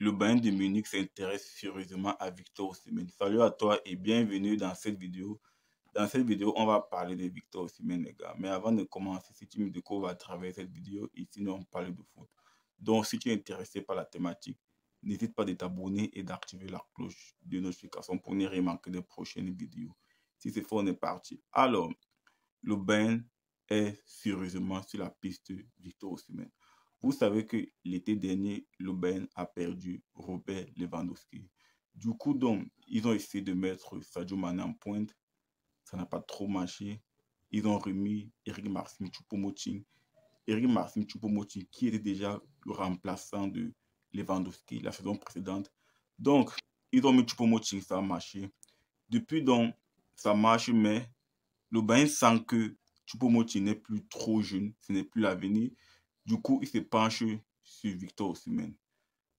le Bayern de Munich s'intéresse sérieusement à Victor Osimhen. Salut à toi et bienvenue dans cette vidéo. Dans cette vidéo, on va parler de Victor Osimhen, les gars. Mais avant de commencer, si tu me découvres à travers cette vidéo, ici, nous on parle de foot. Donc, si tu es intéressé par la thématique, n'hésite pas de t'abonner et d'activer la cloche de notification pour ne rien manquer des prochaines vidéos. Si c'est fait, on est parti. Alors, le Bayern est sérieusement sur la piste Victor Osimhen. Vous savez que l'été dernier, le a perdu Robert Lewandowski. Du coup, donc, ils ont essayé de mettre Sadio Mane en pointe. Ça n'a pas trop marché. Ils ont remis Eric Marcin Choupo-Moting. Eric Marcin Choupo-Moting, qui était déjà le remplaçant de Lewandowski la saison précédente. Donc, ils ont mis Choupo-Moting, ça a marché. Depuis, donc, ça marche, mais le sent que Choupo-Moting n'est plus trop jeune, ce n'est plus l'avenir. Du coup, il se penche sur Victor Osimhen.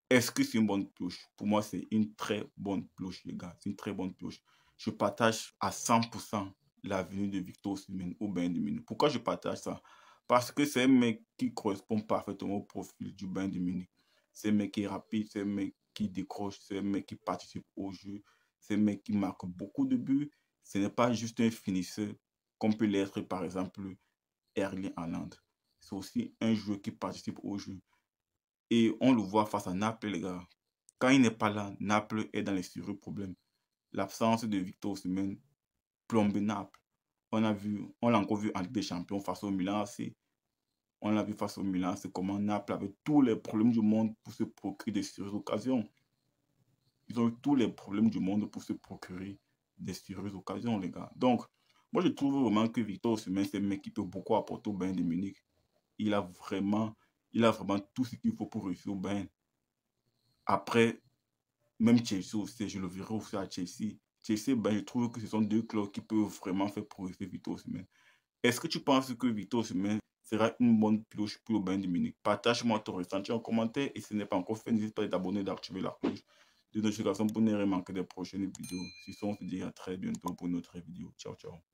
Est-ce que c'est une bonne pioche? Pour moi, c'est une très bonne pioche, les gars. C'est une très bonne pioche. Je partage à 100% l'avenir de Victor Osimhen au Bayern de Munich. Pourquoi je partage ça? Parce que c'est un mec qui correspond parfaitement au profil du Bayern de Munich. C'est un mec qui est rapide, c'est un mec qui décroche, c'est un mec qui participe au jeu, c'est un mec qui marque beaucoup de buts. Ce n'est pas juste un finisseur comme peut l'être par exemple Erling Haaland c'est aussi un joueur qui participe au jeu. Et on le voit face à Naples, les gars. Quand il n'est pas là, Naples est dans les sérieux problèmes. L'absence de Victor Osimhen plombe Naples. On a vu, on l'a encore vu en des Champions face au Milan AC. On l'a vu face au Milan, c'est comment Naples avait tous les problèmes du monde pour se procurer des sérieuses occasions. Ils ont eu tous les problèmes du monde pour se procurer des sérieuses occasions, les gars. Donc, moi, je trouve vraiment que Victor Osimhen, c'est un mec qui peut beaucoup apporter au Bayern de Munich il a vraiment, il a vraiment tout ce qu'il faut pour réussir au Bayern. Après, même Chelsea aussi, je le verrai aussi à Chelsea. Chelsea, ben, je trouve que ce sont deux clubs qui peuvent vraiment faire progresser Victor Osimhen. Est-ce que tu penses que Victor Osimhen sera une bonne pioche pour le Bayern de Munich? Partage-moi ton ressenti en commentaire et si ce n'est pas encore fait, n'hésite pas à t'abonner et d'activer la cloche de notification pour ne rien manquer des prochaines vidéos. Si ce on se dit à très bientôt pour une autre vidéo. Ciao, ciao.